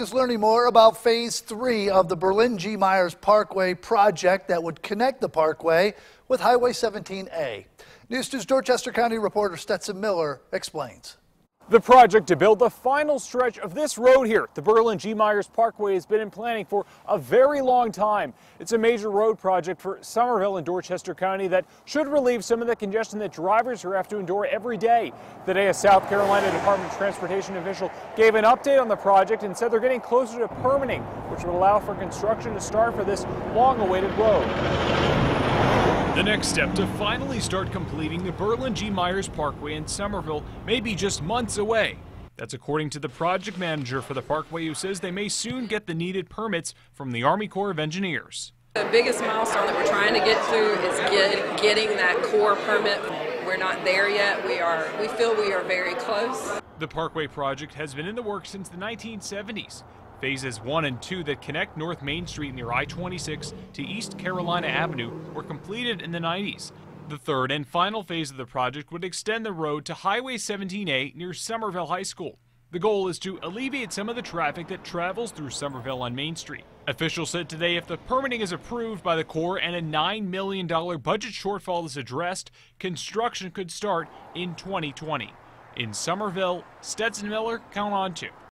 is learning more about phase three of the Berlin G. Myers Parkway project that would connect the parkway with Highway 17A. News 2's Dorchester County reporter Stetson Miller explains. The project to build the final stretch of this road here, the Berlin G. Myers Parkway, has been in planning for a very long time. It's a major road project for Summerville and Dorchester County that should relieve some of the congestion that drivers here have to endure every day. Today, a South Carolina Department of Transportation official gave an update on the project and said they're getting closer to permitting, which would allow for construction to start for this long-awaited road. The next step to finally start completing the Berlin G. Myers Parkway in Summerville may be just months away. That's according to the project manager for the parkway who says they may soon get the needed permits from the Army Corps of Engineers. The biggest milestone that we're trying to get to is get, getting that Corps permit. We're not there yet. We are we feel we are very close. The Parkway project has been in the works since the 1970s. Phases 1 and 2 that connect North Main Street near I-26 to East Carolina Avenue were completed in the 90s. The third and final phase of the project would extend the road to Highway 17A near Summerville High School. The goal is to alleviate some of the traffic that travels through Summerville on Main Street. Officials said today if the permitting is approved by the Corps and a $9 million budget shortfall is addressed, construction could start in 2020. In Summerville, Stetson Miller, count on 2.